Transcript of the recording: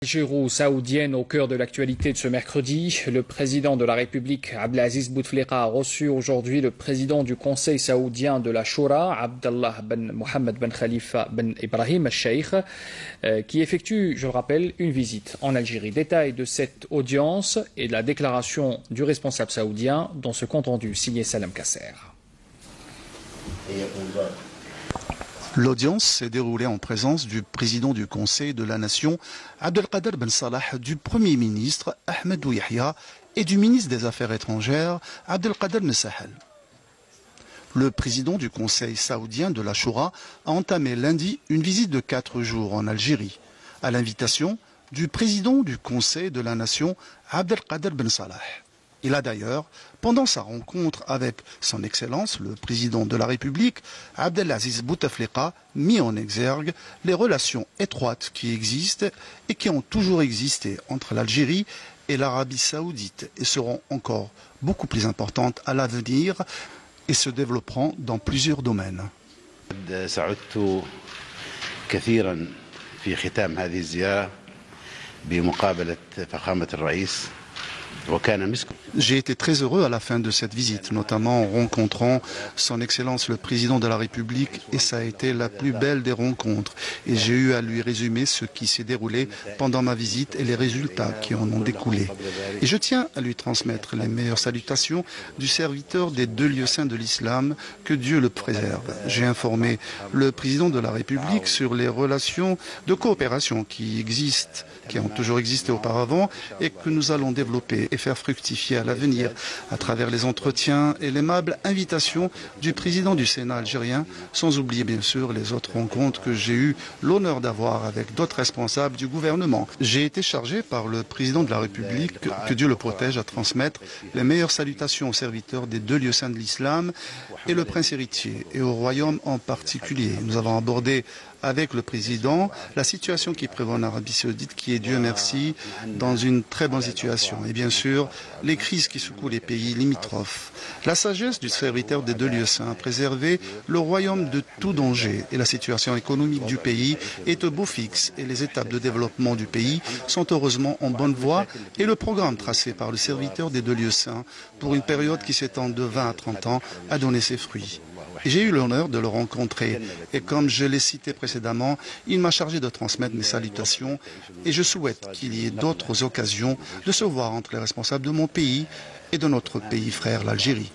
Algéro-saoudienne au cœur de l'actualité de ce mercredi. Le président de la République, Abdelaziz Bouteflika, a reçu aujourd'hui le président du Conseil saoudien de la Shura, Abdallah ben Mohamed ben Khalifa ben Ibrahim al-Sheikh, euh, qui effectue, je le rappelle, une visite en Algérie. Détail de cette audience et de la déclaration du responsable saoudien dans ce compte rendu signé Salam Kasser. L'audience s'est déroulée en présence du président du Conseil de la Nation, Abdelkader Ben Salah, du Premier ministre, Ahmed Yahya, et du ministre des Affaires étrangères, Abdelkader Ben Sahel. Le président du Conseil saoudien de la Shura a entamé lundi une visite de quatre jours en Algérie, à l'invitation du président du Conseil de la Nation, Abdelkader Ben Salah. Il a d'ailleurs, pendant sa rencontre avec son Excellence, le président de la République, Abdelaziz Bouteflika, mis en exergue les relations étroites qui existent et qui ont toujours existé entre l'Algérie et l'Arabie saoudite et seront encore beaucoup plus importantes à l'avenir et se développeront dans plusieurs domaines. J'ai été très heureux à la fin de cette visite, notamment en rencontrant Son Excellence le Président de la République, et ça a été la plus belle des rencontres. Et j'ai eu à lui résumer ce qui s'est déroulé pendant ma visite et les résultats qui en ont découlé. Et je tiens à lui transmettre les meilleures salutations du serviteur des deux lieux saints de l'islam, que Dieu le préserve. J'ai informé le Président de la République sur les relations de coopération qui existent, qui ont toujours existé auparavant, et que nous allons développer faire fructifier à l'avenir à travers les entretiens et l'aimable invitation du président du Sénat algérien, sans oublier bien sûr les autres rencontres que j'ai eu l'honneur d'avoir avec d'autres responsables du gouvernement. J'ai été chargé par le président de la République, que Dieu le protège, à transmettre les meilleures salutations aux serviteurs des deux lieux saints de l'islam et le prince héritier, et au royaume en particulier. Nous avons abordé avec le président la situation qui prévaut en Arabie saoudite, qui est, Dieu merci, dans une très bonne situation. Et bien les crises qui secouent les pays limitrophes. La sagesse du serviteur des deux lieux saints a préservé le royaume de tout danger et la situation économique du pays est au beau fixe et les étapes de développement du pays sont heureusement en bonne voie et le programme tracé par le serviteur des deux lieux saints pour une période qui s'étend de 20 à 30 ans a donné ses fruits. J'ai eu l'honneur de le rencontrer. Et comme je l'ai cité précédemment, il m'a chargé de transmettre mes salutations. Et je souhaite qu'il y ait d'autres occasions de se voir entre les responsables de mon pays et de notre pays frère, l'Algérie.